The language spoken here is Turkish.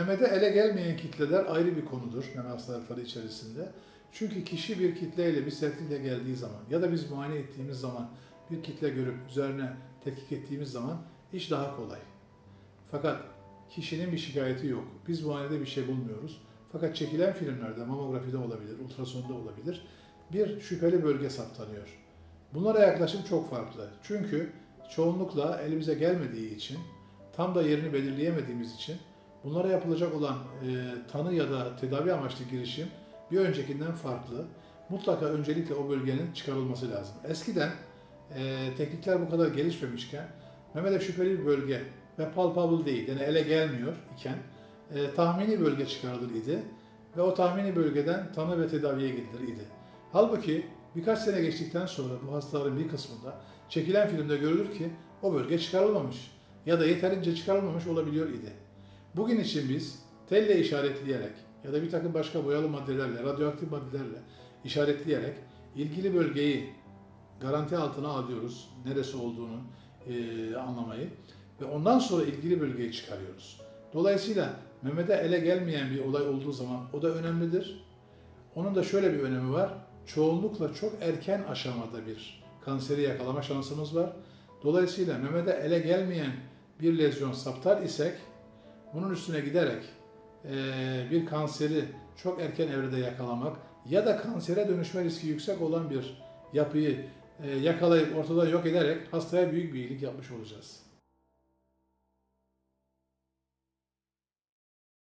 Memede ele gelmeyen kitleler ayrı bir konudur meme hastalıkları içerisinde. Çünkü kişi bir kitleyle, bir sertlikle geldiği zaman ya da biz muayene ettiğimiz zaman bir kitle görüp üzerine tetkik ettiğimiz zaman iş daha kolay. Fakat kişinin bir şikayeti yok. Biz muayenede bir şey bulmuyoruz. Fakat çekilen filmlerde, mamografide olabilir, ultrasonda olabilir, bir şüpheli bölge saptanıyor. Bunlara yaklaşım çok farklı. Çünkü çoğunlukla elimize gelmediği için, tam da yerini belirleyemediğimiz için bunlara yapılacak olan e, tanı ya da tedavi amaçlı girişim bir öncekinden farklı. Mutlaka öncelikle o bölgenin çıkarılması lazım. Eskiden e, teknikler bu kadar gelişmemişken memede şüpheli bir bölge ve palpable değil, yani ele gelmiyor iken e, tahmini bölge çıkarılır idi ve o tahmini bölgeden tanı ve tedaviye gidilir idi. Halbuki birkaç sene geçtikten sonra bu hastaların bir kısmında çekilen filmde görülür ki o bölge çıkarılmamış ya da yeterince çıkarılmamış olabiliyor idi. Bugün için biz telle işaretleyerek ya da bir takım başka boyalı maddelerle, radyoaktif maddelerle işaretleyerek ilgili bölgeyi garanti altına alıyoruz. Neresi olduğunu e, anlamayı ve ondan sonra ilgili bölgeyi çıkarıyoruz. Dolayısıyla memede ele gelmeyen bir olay olduğu zaman o da önemlidir. Onun da şöyle bir önemi var. Çoğunlukla çok erken aşamada bir kanseri yakalama şansımız var. Dolayısıyla memede ele gelmeyen bir lezyon saptar isek bunun üstüne giderek bir kanseri çok erken evrede yakalamak ya da kansere dönüşme riski yüksek olan bir yapıyı yakalayıp ortadan yok ederek hastaya büyük bir iyilik yapmış olacağız.